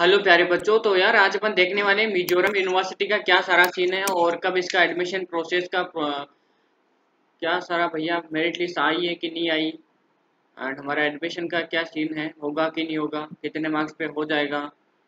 Hello प्यारे बच्चों तो यार आज अपन देखने वाले मिजोरम यूनिवर्सिटी का क्या सारा सीन है और कब इसका एडमिशन प्रोसेस का क्या सारा भैया मेरिट लिस्ट आई है कि नहीं आई? एंड हमारा एडमिशन का क्या सीन है, होगा कि नहीं होगा? कितने मार्क्स पे हो जाएगा?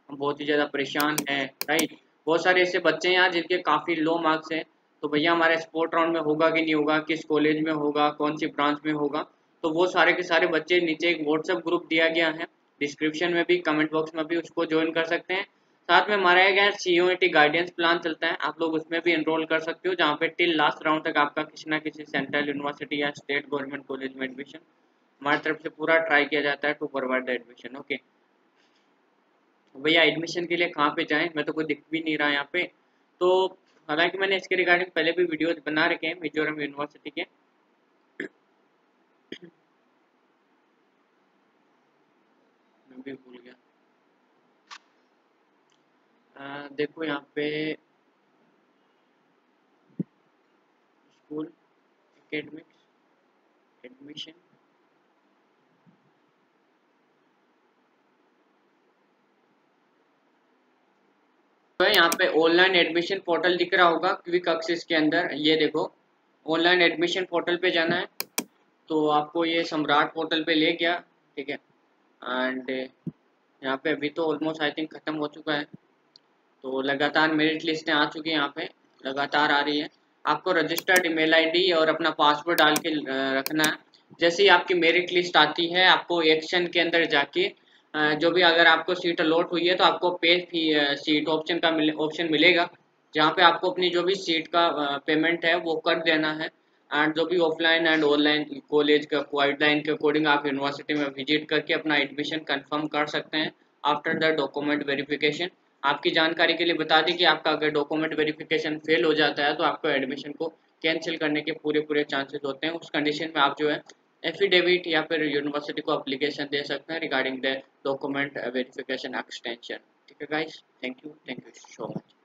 हम बहुत ही ज़्यादा परेशान हैं राइट बहुत सारे ऐसे बच्चे हैं यार जिनके काफ़ी लो मार्क्स हैं। तो भैया हमारा स्पोर्ट राउंड में होगा कि नहीं होगा? किस कॉलेज में होगा? कौन सी ब्रांच में होगा? तो वो सारे के सारे बच्चे नीचे एक व्हाट्सएप ग्रुप दिया गया है। डिस्क्रिप्शन में भी कमेंट बॉक्स में भी उसको ज्वाइन कर सकते हैं। साथ में हमारा गया सी गाइडेंस प्लान चलता है। आप लोग उसमें भी इनरोल कर सकते हो, जहाँ पे टिल लास्ट राउंड तक आपका किसी ना किसी सेंट्रल यूनिवर्सिटी या स्टेट गवर्नमेंट कॉलेज में एडमिशन हमारी तरफ़ से पूरा ट्राई किया जाता है to provide the admission okay भैया एडमिशन के लिए कहाँ पे जाएँ? मैं तो कोई दिख भी नहीं रहा यहाँ पे। तो हालाँकि मैंने इसके रिगार्डिंग पहले भी वीडियोज़ बना रखे हैं, मिजोरम यूनिवर्सिटी के। भी भूल गया। आ, देखो यहाँ पे स्कूल एकेडमिक्स एडमिशन तो यहाँ पे ऑनलाइन एडमिशन पोर्टल दिख रहा होगा क्विक एक्सेस के अंदर। ये देखो ऑनलाइन एडमिशन पोर्टल पे जाना है। तो आपको ये सम्राट पोर्टल पे ले गया ठीक है? एंड यहाँ पे अभी तो ऑलमोस्ट आई थिंक ख़त्म हो चुका है। तो लगातार मेरिट लिस्टें आ चुकी हैं यहाँ पे। लगातार आ रही है। आपको रजिस्टर्ड ईमेल आईडी और अपना पासवर्ड डाल के रखना है। जैसे ही आपकी मेरिट लिस्ट आती है आपको एक्शन के अंदर जाके जो भी अगर आपको सीट अलॉट हुई है तो आपको पे फ़ी सीट ऑप्शन का ऑप्शन मिले, मिलेगा। जहाँ पे आपको अपनी जो भी सीट का पेमेंट है वो कर देना है। एंड जो भी ऑफलाइन एंड ऑनलाइन कॉलेज का गाइडलाइन के अकॉर्डिंग आप यूनिवर्सिटी में विज़िट करके अपना एडमिशन कंफर्म कर सकते हैं आफ्टर द डॉक्यूमेंट वेरिफिकेशन आपकी जानकारी के लिए बता दें कि आपका अगर डॉक्यूमेंट वेरिफिकेशन फेल हो जाता है तो आपको एडमिशन को कैंसिल करने के पूरे पूरे चांसेस होते हैं। उस कंडीशन में आप जो है एफिडेविट या फिर यूनिवर्सिटी को अप्लीकेशन दे सकते हैं regarding the document verification extension ठीक है guys thank you thank you so much